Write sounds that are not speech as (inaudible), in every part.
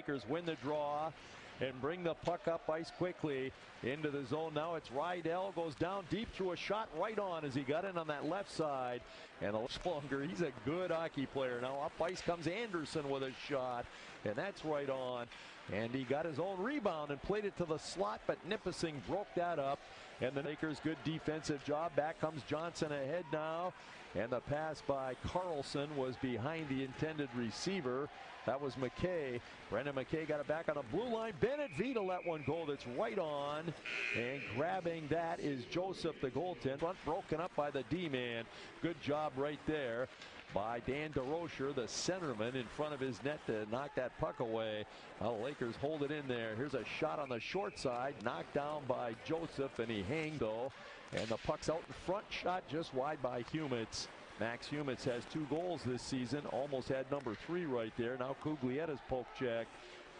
Lakers win the draw and bring the puck up ice quickly into the zone. Now it's Rydell goes down deep through a shot right on as he got in on that left side. And a longer, he's a good hockey player. Now up ice comes Anderson with a shot, and that's right on. And he got his own rebound and played it to the slot, but Nipissing broke that up. And the Lakers good defensive job. Back comes Johnson ahead now. And the pass by Carlson was behind the intended receiver. That was McKay. Brendan McKay got it back on the blue line. Bennett Vita let one go that's right on. And grabbing that is Joseph, the goaltender. Front broken up by the D-man. Good job right there by Dan DeRocher, the centerman, in front of his net to knock that puck away. Well, the Lakers hold it in there. Here's a shot on the short side, knocked down by Joseph, and he hanged though. And the puck's out in front, shot just wide by Humitz. Max Humitz has two goals this season, almost had number three right there. Now Cuglietta's poke check.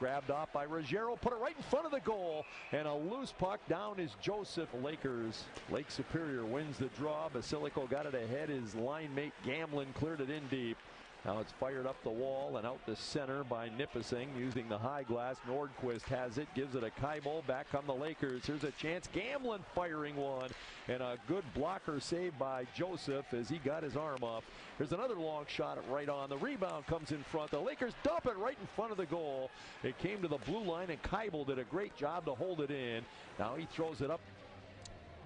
Grabbed off by Ruggiero, put it right in front of the goal, and a loose puck down is Joseph Lakers. Lake Superior wins the draw. Basilico got it ahead. His line mate Gamlin cleared it in deep. Now it's fired up the wall and out the center by Nipissing using the high glass. Nordquist has it, gives it a Kybal. Back on the Lakers. Here's a chance. Gamlin firing one and a good blocker save by Joseph as he got his arm up. There's another long shot right on. The rebound comes in front. The Lakers dump it right in front of the goal. It came to the blue line and Kybal did a great job to hold it in. Now he throws it up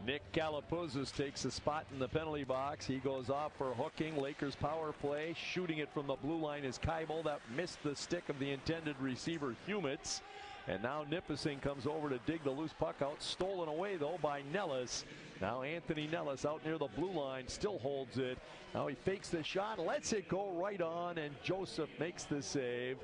Nick Galapuzis takes a spot in the penalty box. He goes off for hooking. Lakers power play. Shooting it from the blue line is Kybal. That missed the stick of the intended receiver, Humitz. And now Nipissing comes over to dig the loose puck out. Stolen away, though, by Nellis. Now Anthony Nellis out near the blue line still holds it. Now he fakes the shot, lets it go right on, and Joseph makes the save.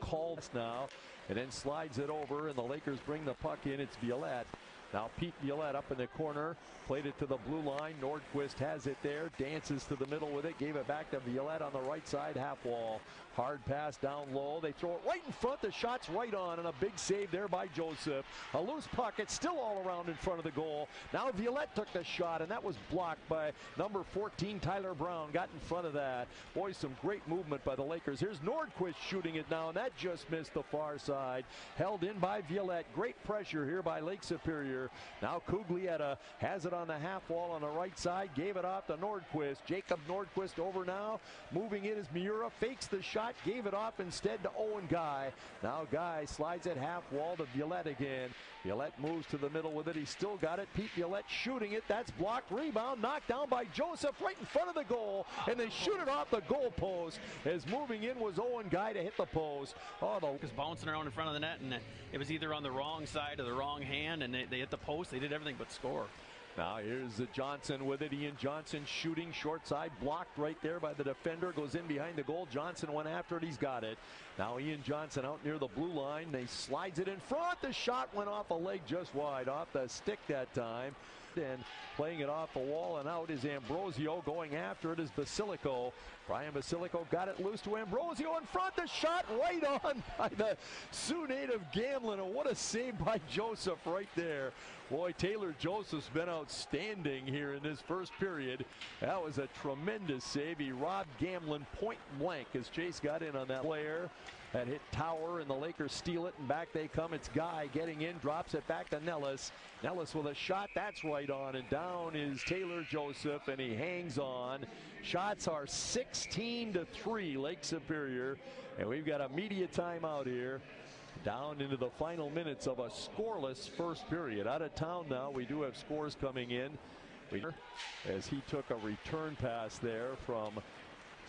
Calls now, and then slides it over, and the Lakers bring the puck in. It's Violette. Now Pete Violette up in the corner, played it to the blue line. Nordquist has it there, dances to the middle with it, gave it back to Violette on the right side half wall. Hard pass down low. They throw it right in front. The shot's right on, and a big save there by Joseph. A loose puck. It's still all around in front of the goal. Now Violette took the shot, and that was blocked by number 14, Tyler Brown. Got in front of that. Boy, some great movement by the Lakers. Here's Nordquist shooting it now, and that just missed the far side. Held in by Violette. Great pressure here by Lake Superior. Now Cuglietta has it on the half wall on the right side. Gave it off to Nordquist. Jacob Nordquist over now. Moving in is Miura. Fakes the shot gave it off instead to Owen Guy. Now Guy slides it half wall to Violette again. Violette moves to the middle with it. He still got it. Pete Violette shooting it. That's blocked. Rebound knocked down by Joseph right in front of the goal. And they shoot it off the goal post. As moving in was Owen Guy to hit the post. Oh, the was bouncing around in front of the net, and it was either on the wrong side or the wrong hand, and they, they hit the post. They did everything but score. Now here's the Johnson with it. Ian Johnson shooting short side, blocked right there by the defender. Goes in behind the goal. Johnson went after it. He's got it. Now Ian Johnson out near the blue line. They slides it in front. The shot went off a leg just wide, off the stick that time and playing it off the wall and out is Ambrosio. Going after it is Basilico. Brian Basilico got it loose to Ambrosio in front. The shot right on by the Sioux native Gamlin. And what a save by Joseph right there. Boy, Talor Joseph's been outstanding here in this first period. That was a tremendous save. He robbed Gamlin point blank as Chase got in on that player. That hit Tower, and the Lakers steal it, and back they come. It's Guy getting in, drops it back to Nellis. Nellis with a shot, that's right on, and down is Talor Joseph, and he hangs on. Shots are 16 to 3, Lake Superior, and we've got a media timeout here. Down into the final minutes of a scoreless first period. Out of town now, we do have scores coming in. As he took a return pass there from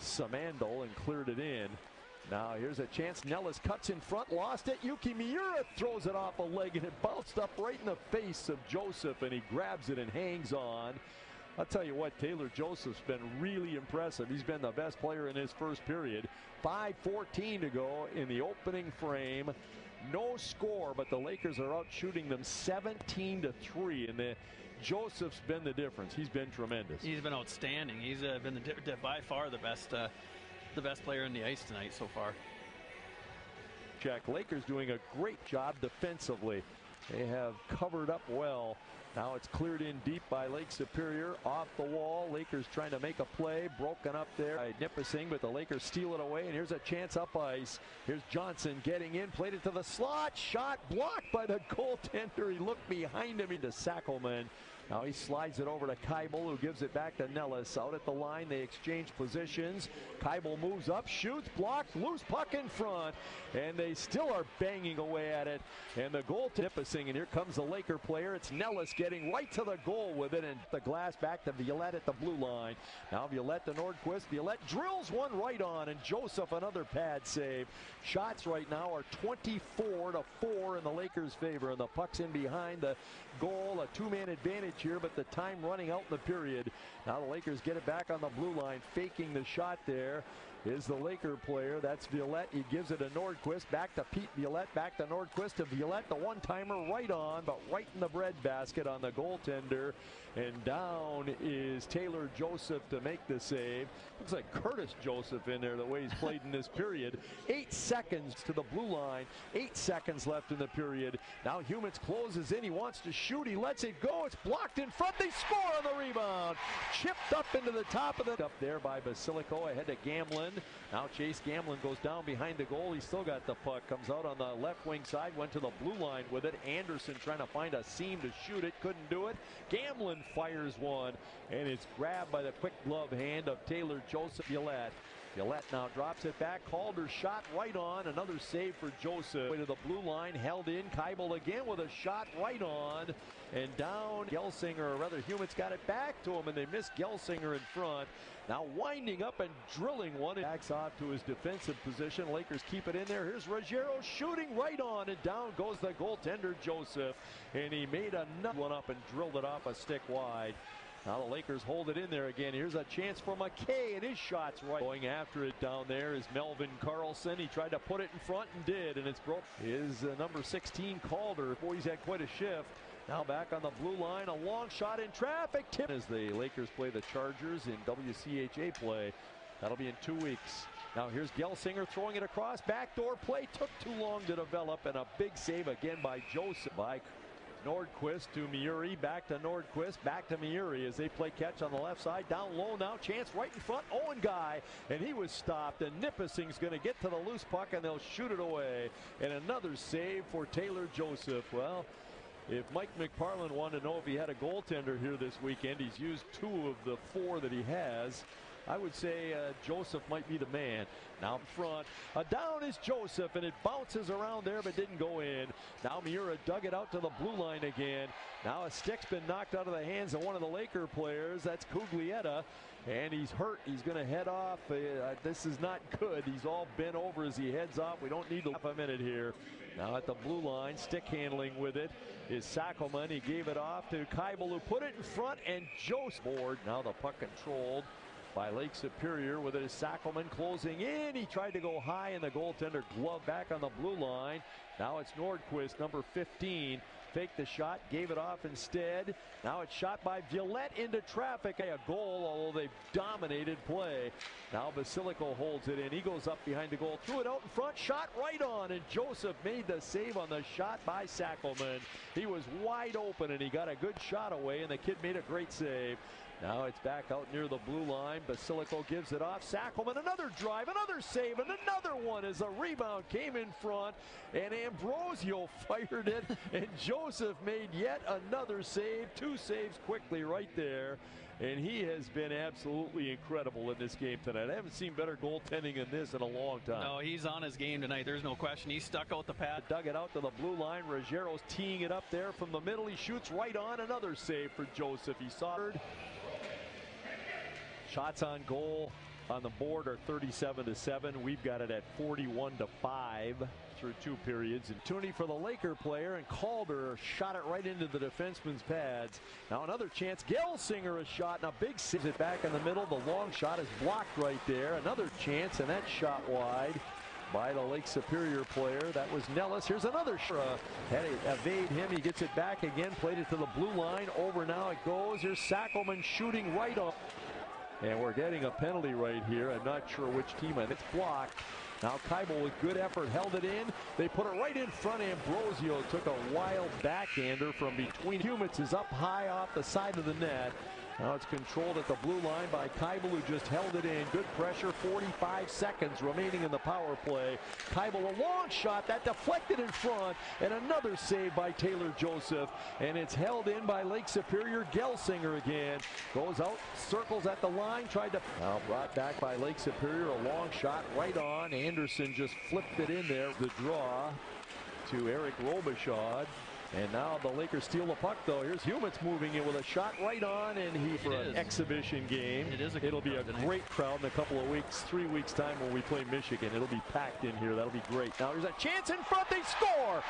Samandal and cleared it in. Now here's a chance. Nellis cuts in front, lost it. Yuki Miura throws it off a leg and it bounced up right in the face of Joseph and he grabs it and hangs on. I'll tell you what, Talor Joseph's been really impressive. He's been the best player in his first period. 5.14 to go in the opening frame. No score, but the Lakers are out shooting them 17 to 3. And the Joseph's been the difference. He's been tremendous. He's been outstanding. He's uh, been the, by far the best uh, the best player in the ice tonight so far. Jack Lakers doing a great job defensively. They have covered up well. Now it's cleared in deep by Lake Superior. Off the wall. Lakers trying to make a play. Broken up there by Nipissing, but the Lakers steal it away. And here's a chance up ice. Here's Johnson getting in. Played it to the slot. Shot blocked by the goaltender. He looked behind him into Sackelman. Now he slides it over to Keibel, who gives it back to Nellis. Out at the line, they exchange positions. Keibel moves up, shoots, blocked, loose puck in front, and they still are banging away at it. And the goal Nipissing, and here comes the Laker player. It's Nellis getting right to the goal with it, and the glass back to Violette at the blue line. Now Violette to Nordquist. Violette drills one right on, and Joseph another pad save. Shots right now are 24 to 4 in the Lakers' favor, and the puck's in behind the goal. A two-man advantage here, but the time running out in the period. Now the Lakers get it back on the blue line, faking the shot there is the Laker player. That's Violette. He gives it to Nordquist. Back to Pete Violette. Back to Nordquist to Violette. The one-timer right on, but right in the bread basket on the goaltender. And down is Talor Joseph to make the save. Looks like Curtis Joseph in there the way he's played in this period. Eight seconds to the blue line. Eight seconds left in the period. Now Humitz closes in. He wants to shoot. He lets it go. It's blocked in front. They score on the rebound. Chipped up into the top of the up there by Basilico ahead to Gamlin. Now Chase Gamlin goes down behind the goal. He still got the puck. Comes out on the left wing side. Went to the blue line with it. Anderson trying to find a seam to shoot it. Couldn't do it. Gamlin fires one, and it's grabbed by the quick glove hand of Talor Joseph Gillette. Gillette now drops it back. Calder shot right on. Another save for Joseph. Way to the blue line. Held in. Keibel again with a shot right on. And down. Gelsinger, or rather, Humitz got it back to him, and they missed Gelsinger in front. Now winding up and drilling one. Backs off to his defensive position. Lakers keep it in there. Here's Ruggiero shooting right on, and down goes the goaltender, Joseph. And he made another one up and drilled it off a stick wide. Now the Lakers hold it in there again. Here's a chance for McKay, and his shot's right. Going after it down there is Melvin Carlson. He tried to put it in front and did, and it's broke. Is uh, number 16 Calder. Boy, he's had quite a shift. Now back on the blue line, a long shot in traffic. Tip as the Lakers play the Chargers in WCHA play. That'll be in two weeks. Now here's Gelsinger throwing it across. Backdoor play took too long to develop, and a big save again by Joseph. By Nordquist to Miura, back to Nordquist, back to Miura as they play catch on the left side. Down low now, chance right in front. Owen Guy, and he was stopped. And Nipissing's going to get to the loose puck, and they'll shoot it away. And another save for Talor Joseph. Well, if Mike McParland wanted to know if he had a goaltender here this weekend, he's used two of the four that he has. I would say uh, Joseph might be the man. Now in front, uh, down is Joseph, and it bounces around there but didn't go in. Now Miura dug it out to the blue line again. Now a stick's been knocked out of the hands of one of the Laker players. That's Cuglietta, and he's hurt. He's going to head off. Uh, this is not good. He's all bent over as he heads off. We don't need to half a minute here. Now at the blue line, stick handling with it is Sackelman. He gave it off to Keibel, who put it in front, and Joseph board. Now the puck controlled by Lake Superior with it is Sackelman closing in. He tried to go high and the goaltender glove back on the blue line. Now it's Nordquist, number 15. Faked the shot, gave it off instead. Now it's shot by Violette into traffic. A goal, although they've dominated play. Now Basilico holds it in. He goes up behind the goal, threw it out in front, shot right on, and Joseph made the save on the shot by Sackelman. He was wide open and he got a good shot away, and the kid made a great save. Now it's back out near the blue line. Basilico gives it off. Sackelman, another drive, another save, and another one as a rebound came in front. And Ambrosio (laughs) fired it, and Joseph made yet another save. Two saves quickly right there. And he has been absolutely incredible in this game tonight. I haven't seen better goaltending than this in a long time. No, he's on his game tonight. There's no question. He stuck out the pad. Dug it out to the blue line. Ruggiero's teeing it up there from the middle. He shoots right on. Another save for Joseph. He saw it. Shots on goal on the board are 37 to 7. We've got it at 41 to 5 through two periods. And Tooney for the Laker player, and Calder shot it right into the defenseman's pads. Now another chance. Gelsinger a shot, and a big save it back in the middle. The long shot is blocked right there. Another chance, and that shot wide by the Lake Superior player. That was Nellis. Here's another shot. Uh, had to evade him. He gets it back again. Played it to the blue line. Over now it goes. Here's Sackelman shooting right off. And we're getting a penalty right here. I'm not sure which team. And it's blocked. Now Keibel with good effort held it in. They put it right in front. Ambrosio took a wild backhander from between. Humitz is up high off the side of the net. Now it's controlled at the blue line by Keibel, who just held it in. Good pressure, 45 seconds remaining in the power play. Keibel, a long shot that deflected in front, and another save by Talor Joseph. And it's held in by Lake Superior. Gelsinger again goes out, circles at the line, tried to. Now brought back by Lake Superior, a long shot right on. Anderson just flipped it in there. The draw to Eric Robichaud. And now the Lakers steal the puck, though. Here's Humitz moving in with a shot right on, and he for an exhibition game. It is It'll be a tonight. great crowd in a couple of weeks, three weeks time when we play Michigan. It'll be packed in here. That'll be great. Now there's a chance in front. They score.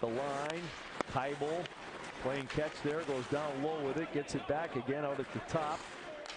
The line, Keibel playing catch there, goes down low with it, gets it back again out at the top.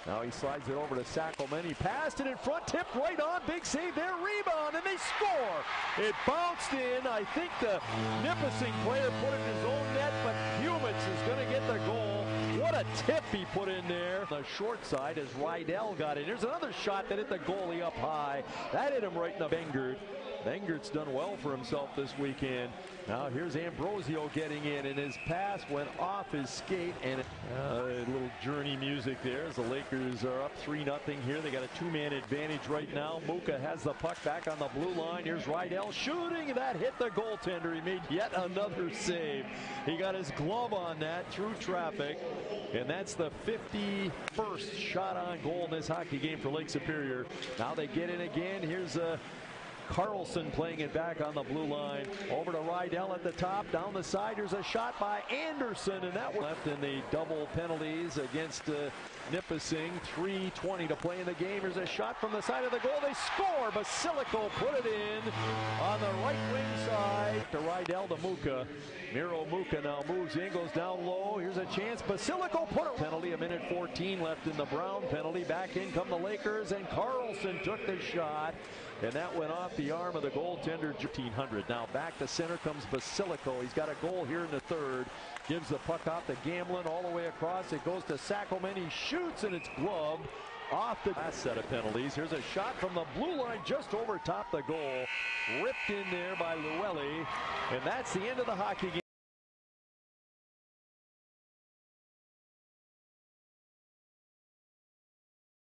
Now he slides it over to Sackelman. He passed it in front, tipped right on. Big save there, rebound, and they score. It bounced in. I think the Nipissing player put it in his own net, but Humitz is going to get the goal. What a tip he put in there. The short side as Rydell got it. There's another shot that hit the goalie up high. That hit him right in the Bengard. Bengert's done well for himself this weekend. Now here's Ambrosio getting in, and his pass went off his skate, and uh, a little journey music there as the Lakers are up 3 nothing here. They got a two-man advantage right now. Muka has the puck back on the blue line. Here's Rydell shooting, that hit the goaltender. He made yet another save. He got his glove on that through traffic, and that's the 51st shot on goal in this hockey game for Lake Superior. Now they get in again. Here's a Carlson playing it back on the blue line. Over to Rydell at the top. Down the side. There's a shot by Anderson. And that left in the double penalties against uh, Nipissing. 3.20 to play in the game. There's a shot from the side of the goal. They score. Basilico put it in on the right wing side to Rydell to Muka. Miro Muka now moves in, goes down low. Here's a chance. Basilico put a penalty. A minute 14 left in the Brown penalty. Back in come the Lakers. And Carlson took the shot. And that went off the arm of the goaltender, 1500. Now back to center comes Basilico. He's got a goal here in the third. Gives the puck off to Gamlin all the way across. It goes to Sackelman. He shoots and it's gloved off the last set of penalties. Here's a shot from the blue line just over top the goal. Ripped in there by Llewellyn. And that's the end of the hockey game.